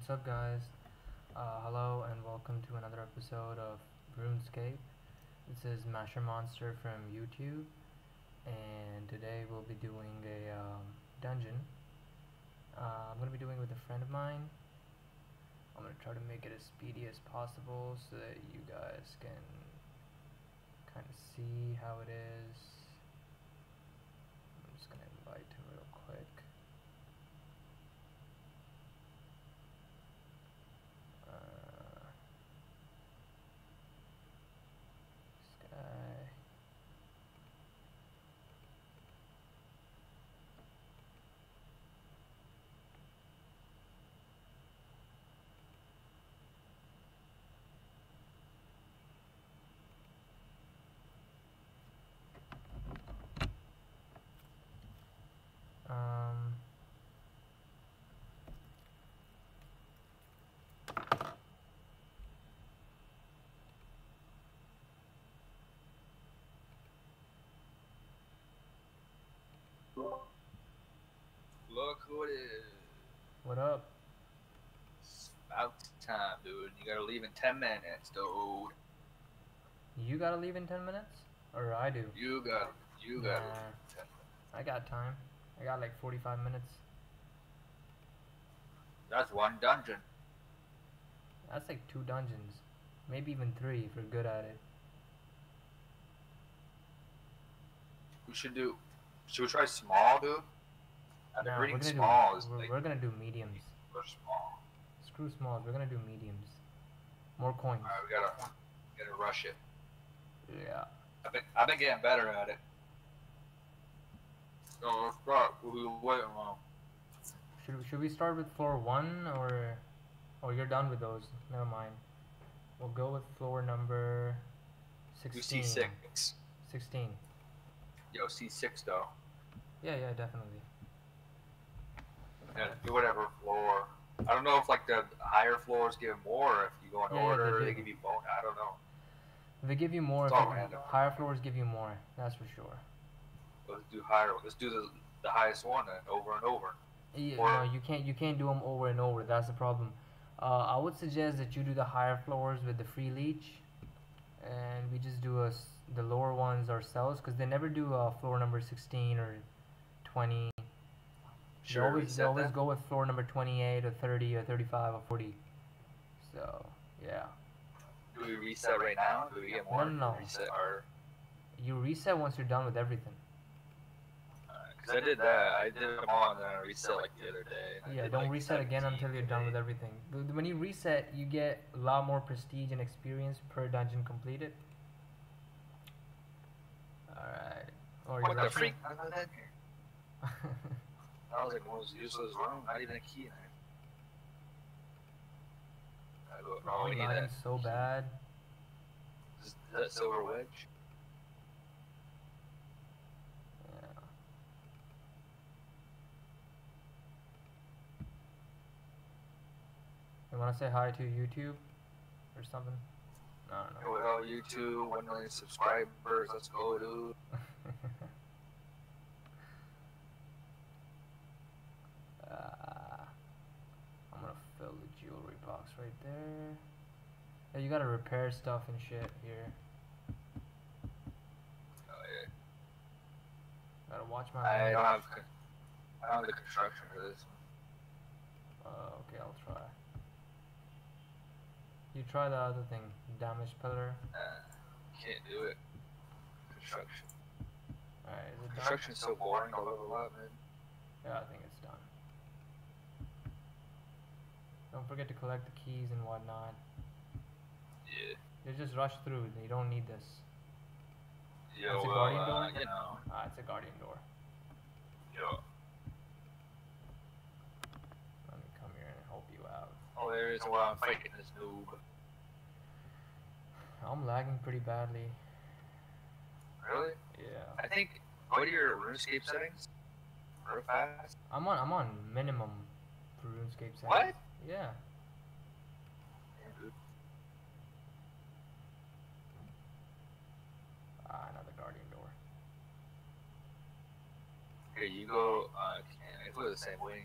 What's up, guys? Uh, hello and welcome to another episode of RuneScape. This is Masher Monster from YouTube, and today we'll be doing a um, dungeon. Uh, I'm gonna be doing it with a friend of mine. I'm gonna try to make it as speedy as possible so that you guys can kind of see how it is. I'm just gonna invite him real quick. Uh, this guy. Um, Look who it is. what up? It's about time, dude. You gotta leave in 10 minutes, dude. You gotta leave in 10 minutes? Or I do? You got you got Nah. I got time. I got like 45 minutes. That's one dungeon. That's like two dungeons. Maybe even three if we're good at it. We should do. Should we try small, dude? I've reading we're gonna small do, is we're, like we're gonna do mediums. we're small. Screw smalls, we're gonna do mediums. More coins. Alright, we gotta we gotta rush it. Yeah. I've been I've been getting better at it. So let's start. We'll be waiting long. Should, should we start with floor one or oh you're done with those? Never mind. We'll go with floor number We 16. see six. 16. Yo, C six though. Yeah, yeah, definitely. Yeah, do whatever floor. I don't know if like the higher floors give more if you go in Yeah, yeah, they order. they give you bonus. I don't know. They give you more. It's if all random. higher floors give you more. That's for sure. Let's do higher. Let's do the the highest one over and over. Yeah, Or- no, you can't. You can't do them over and over. That's the problem. Uh, I would suggest that you do the higher floors with the free leech, and we just do a s the lower ones ourselves because they never do uh, floor number 16 or 20. Sure. they always, they always that? go with floor number 28 or 30 or 35 or 40. So yeah, Do we reset right now? Do we get No, more? no, no. Reset our. you reset once you're done with everything. Uh, because I did that. I did them all and then I reset like the other day. Yeah, did, don't like, reset again until you're done with everything. When you reset, you get a lot more prestige and experience per dungeon completed. Alright. Or What the freak? That was like one of those useless room. Not even a key in there. I go, Oh, we need that. so bad. Is that silver wedge? Yeah. You wanna say hi to YouTube or something? I don't know. Well, YouTube, 1 million subscribers. Let's go, dude. Ah, I'm gonna fill the jewelry box right there. Yeah, you gotta repair stuff and shit here. Oh, yeah. Gotta watch my. I don't have. I don't have the construction for this one. Uh, okay, I'll try. You try the other thing, damage pillar. Uh, can't do it. Construction. Alright, is it done? Construction's so boring. I'll level up, man. Yeah, I think it's done. Don't forget to collect the keys and whatnot. Yeah. You just rush through. They don't need this. Yo, It's a well, guardian uh, door? you know. Ah, it's a guardian door. Yo. Let me come here and help you out. Oh, there is where I'm fighting this noob. I'm lagging pretty badly. Really? Yeah. I think go to your RuneScape settings. Real fast. I'm on I'm on minimum RuneScape settings. What? Yeah. Damn, dude. Ah, another guardian door. Here you go. Uh, can I go the same way?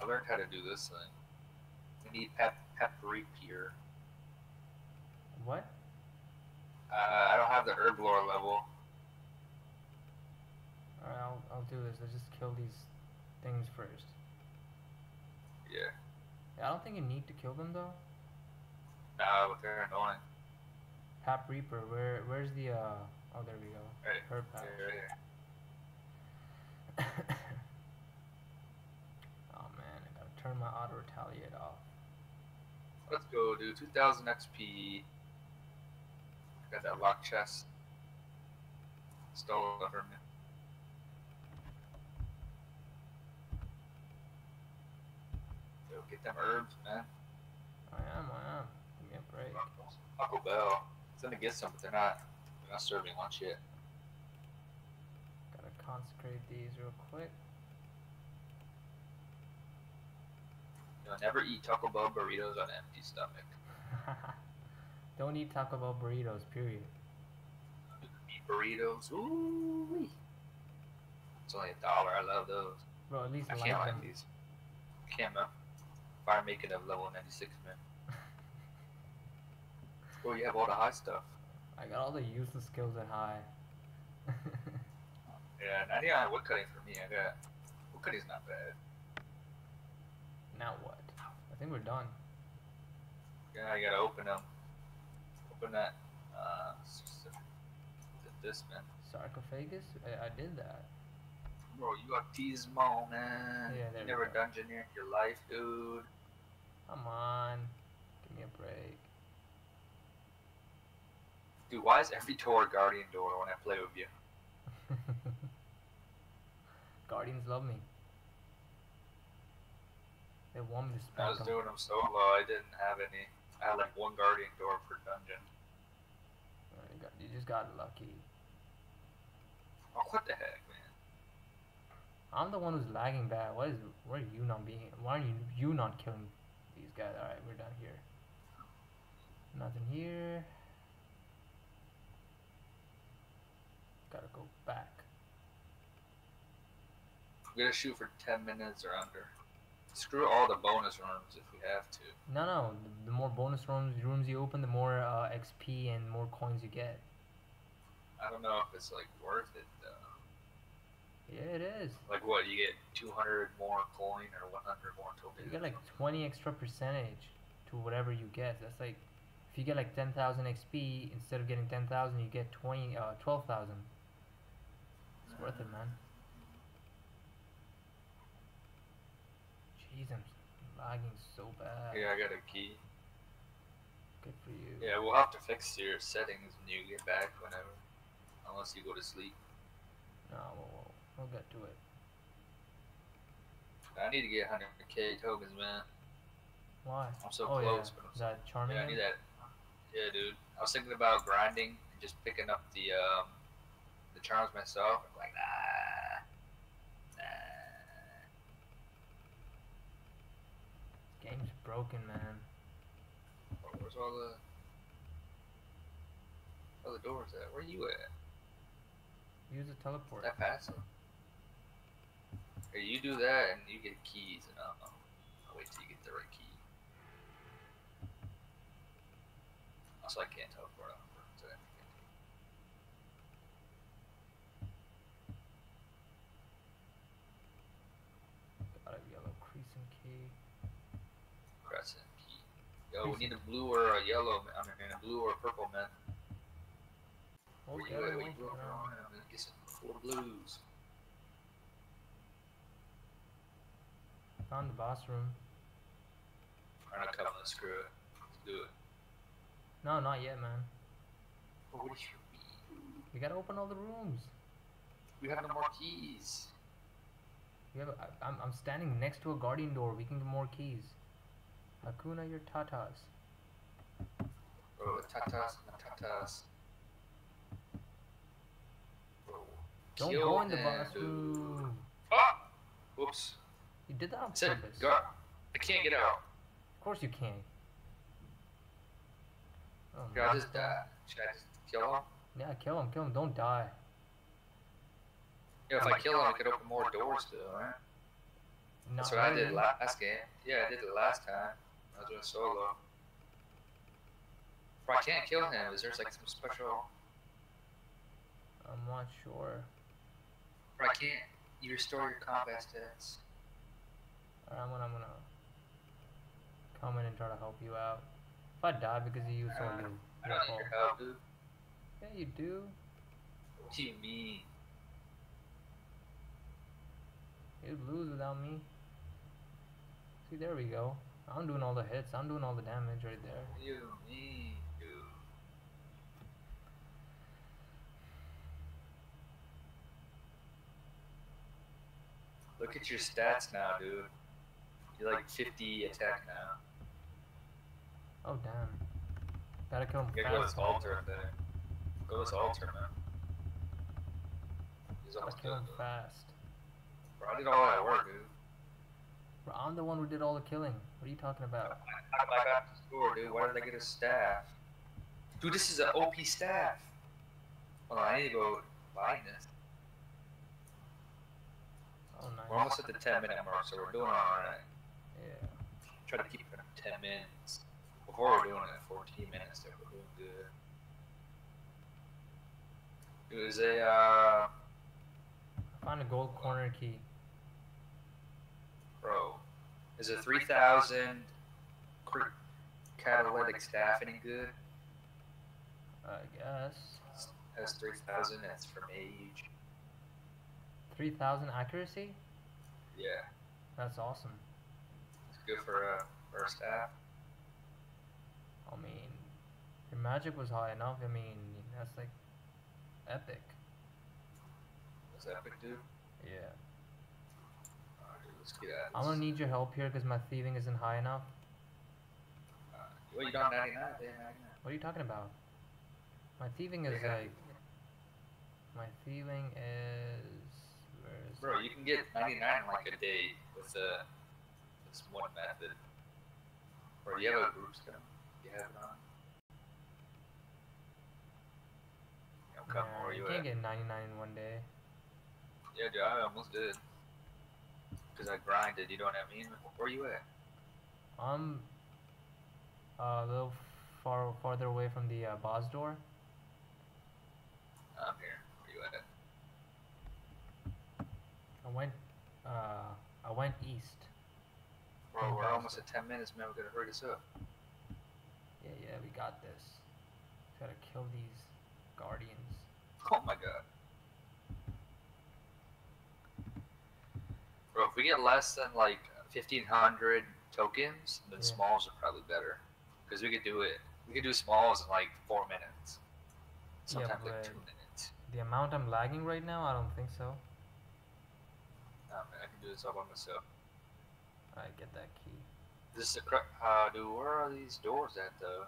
I learned how to do this thing. We need pep paprika. What? Uh, I don't have the herb lore level. Alright, I'll, I'll do this. Let's just kill these things first. Yeah. Yeah, I don't think you need to kill them though. Nah, but they're annoying. Pap Reaper, where where's the uh oh there we go. Right. Herb patch. Right, right oh man, I gotta turn my auto retaliate off. Let's go, dude. 2000 XP. Got that lock chest. Stole it from me. Yo, get them herbs, man. I am, I am. Give me a break. Taco Bell. It's gonna get some, but they're not. Not serving lunch yet. Gotta consecrate these real quick. You know, never eat Taco Bell burritos on an empty stomach. Don't eat Taco Bell burritos, period. Eat burritos. Ooh. It's only a dollar. I love those. Bro, at least I like can't them. like these. Can't man. Fire making of level 96, man. Oh, you have all the high stuff. I got all the useless skills at high. Yeah, 99 wood cutting for me. I got wood cutting's not bad. now what? I think we're done. Yeah, I gotta open them. Open that. Uh, this man. Sarcophagus? I, I did that. Bro, you got Tismo, man. Yeah, there you we never go. dungeoneered your life, dude. Come on. Give me a break. Dude, why is every door a guardian door when I play with you? Guardians love me. They want me to I was them. doing them solo. I didn't have any. I had like one guardian door per dungeon. You, got, you just got lucky. Oh, what the heck, man? I'm the one who's lagging bad. Why is why are you not being? Why are you you not killing these guys? All right, we're done here. Nothing here. Gotta go back. We're gonna shoot for 10 minutes or under. Screw all the bonus rooms if we have to. No, no. The, more bonus rooms rooms you open, the more uh, XP and more coins you get. I don't know if it's like worth it though. Yeah, it is. Like what? You get 200 more coin or 100 more token? You get like 20 extra percentage to whatever you get. That's like, if you get like 10,000 XP, instead of getting 10,000, you get 20, uh, 12,000. It's worth it, man. Jeez, I'm lagging so bad. Yeah, I got a key. Good for you. Yeah, we'll have to fix your settings when you get back whenever. Unless you go to sleep. No, we'll, we'll, we'll get to it. I need to get 100k tokens, man. Why? I'm so oh, close, yeah. but I'm Is that charming? Yeah, I need that. Yeah, dude. I was thinking about grinding and just picking up the um, the charms myself. I'm like, nah. Broken, man. Where's all the the doors at? Where you at? Use a teleport. That. Here, you do that and you get keys, and I'll, I'll wait till you get the right key. Also, I can't teleport out. So I can't Got a yellow crescent key. Crescent key. We need a blue or a yellow. I mean, a blue or a purple man. Oh, Where you at? away We from broke her. around. I'm gonna get some four blues. Found the boss room. Alright, I'm coming. Let's screw it. Let's do it. No, not yet, man. What do you mean? We gotta open all the rooms. We have no more keys. We have. A, I'm. I'm standing next to a guardian door. We can get more keys. Hakuna your tatas. Bro, tatas, tatas. Bro, Don't go in the bathroom. Ah! Whoops. You did that on said, purpose. go. I can't get out. Of course you can. Oh, Yeah, I just died. Should I just kill him? Yeah, kill him. Kill him. Don't die. Yeah, if I kill him, I could open more doors still, right? Not That's what I did last game. Yeah, I did it last time. I was doing solo. Bro, I can't kill him. Is there like some special? I'm not sure. Bro, I can't. You restore your combat stats. Alright, I'm gonna, I'm gonna come in and try to help you out. If I die because of you, so Uh, you. I don't need your help, dude. Yeah, you do. What do you mean? You'd lose without me. See, there we go. I'm doing all the hits. I'm doing all the damage right there. What do you? Look at your stats now, dude. You're like 50 attack now. Oh damn. Gotta kill him You gotta go this altar up there. Go this altar, man. He's almost kill dead. him fast. Bro, I did all that work, dude. Bro, I'm the one who did all the killing. What are you talking about? I got to store, dude. Why did I get a staff? Dude, this is an OP staff. Hold on, I need to go buy this. Oh nice. We're almost at the 10 minute mark, so we're doing alright. Yeah. Try to keep it at 10 minutes. Before we're doing it at 14 minutes, then we're doing good. It was a, uh, Find a gold corner key. Is a 3000 catalytic staff any good? I guess. Has 3000, that's for mage. 3000 accuracy? Yeah, That's awesome. it's good for, uh, first a staff. I mean, your magic was high enough. I mean, that's like epic. That's epic, dude. Yeah. Alright, let's get at I'm gonna need your help here because my thieving isn't high enough. Uh, well, you got 99, What are you talking about? My thieving is Yeah. like. My thieving is. Where is Bro, you can get 99 in like a day with uh, this one method. Or you have a group skin? You have it on? Yo, come Nah, you you can't at? get 99 in one day. Yeah, dude, I almost did. Because I grinded, you know what I mean? Where are you at? I'm uh, a little far farther away from the uh, boss door. I'm here. Where you at? I went. Uh, I went east. Bro, we're almost at 10 minutes, man. We gotta hurry this up. Yeah, yeah, we got this. Gotta kill these guardians. Oh my god. Bro, if we get less than like 1500 tokens, then Yeah. smalls are probably better. Because we could do it. We could do smalls in like four minutes. Yeah, Sometimes like two minutes. The amount I'm lagging right now, I don't think so. Nah, man, I can do this all by myself. I get that key. This is a cr- uh, dude, where are these doors at though?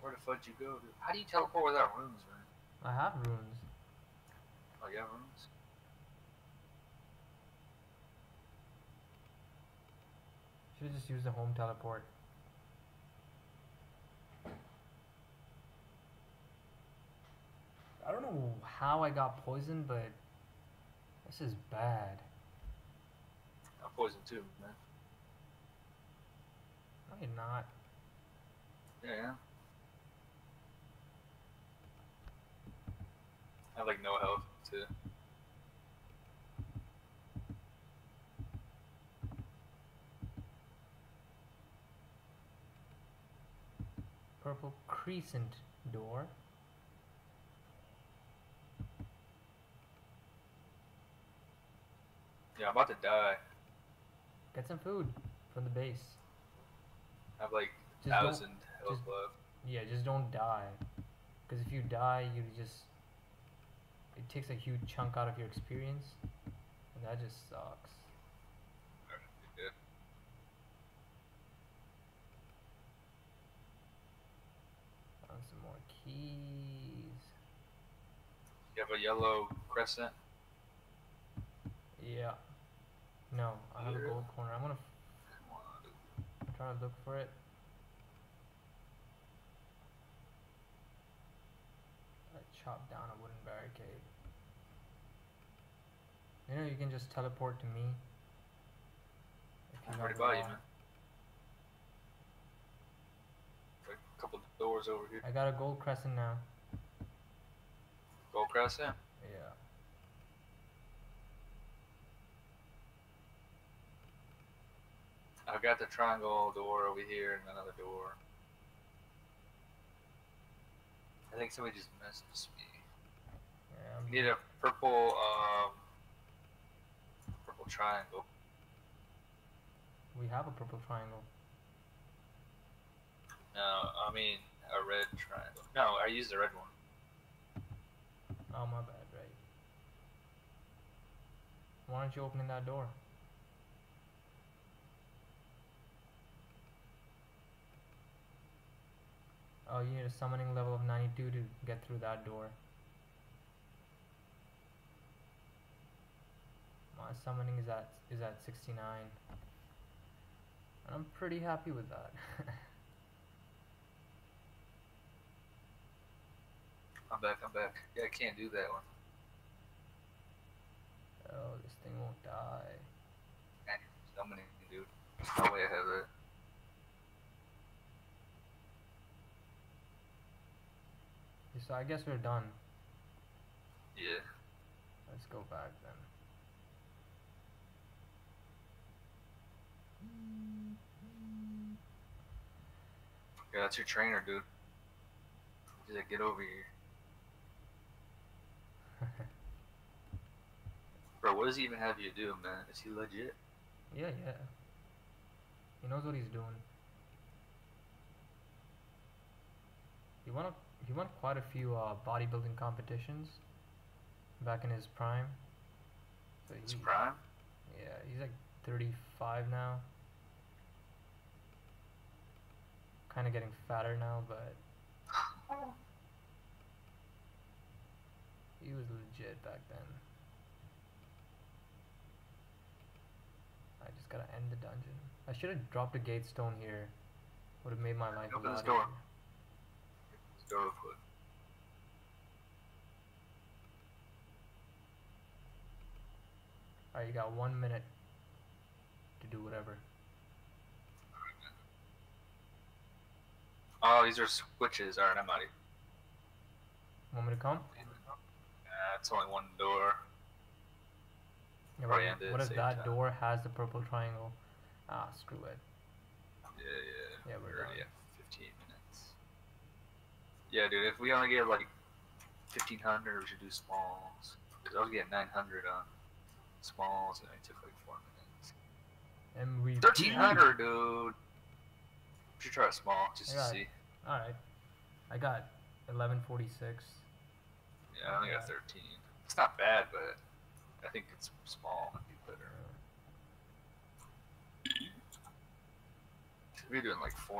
Where the fudge you go, dude? How do you teleport without runes, man? I have runes. Oh, you have runes? Should just use the home teleport. I don't know how I got poisoned, but this is bad. I'm poisoned too, man. No, you're not. Yeah, yeah. I have like no health too. Purple crescent door. Yeah, I'm about to die. Get some food from the base. I have like Just thousand health just- left. Yeah, just don't die. Because if you die, you just. It takes a huge chunk out of your experience. And that just sucks. Yeah. Found some more keys. You have a yellow crescent. Yeah. No, I have a gold corner. I'm gonna Come on, dude. try to look for it. Chop down a wooden barricade. You know, you can just teleport to me. If you right have by you, a- man. Like a couple doors over here. I got a gold crescent now. Gold crescent? Yeah. I've got the triangle door over here and another door. I think somebody just messaged me. Yeah. I'm- need a purple, um, purple triangle. We have a purple triangle. No, I mean a red triangle. No, I used the red one. Oh my bad, right. Why aren't you opening that door? Oh, you need a summoning level of 92 to get through that door. My summoning is at is at 69. And I'm pretty happy with that. I'm back. I'm back. Yeah, I can't do that one. oh, this thing won't die. Many, dude. There's no way I have that. So I guess we're done. Yeah. Let's go back then. Yeah, that's your trainer, dude. He's like, get over here. Bro, what does he even have you do, man? Is he legit? Yeah, yeah. He knows what he's doing. He won a, he won quite a few uh, bodybuilding competitions back in his prime. So he, prime? yeah, he's like 35 now. Kind of getting fatter now, but he was legit back then. I just gotta end the dungeon. I should have dropped a gate stone here. Would have made my life a Open this lot door. Easier. Let's go real quick. Alright, you got one minute to do whatever. Oh, these are switches. Alright, I'm out of here. Want me to come? Yeah, it's only one door. Yeah, Probably but end it at what if that time. door has the purple triangle? Ah, screw it. Yeah, yeah. Yeah, we're We're done. at 15 minutes. Yeah, dude, if we only get like 1500, we should do smalls. I was getting 900 on smalls, and it took like 4 minutes. And we 1300, dude! We should try a small, just to see. Alright. I got 1146. Yeah, I only got 13. It's not bad, but I think it's small would be better. Uh, We're doing like four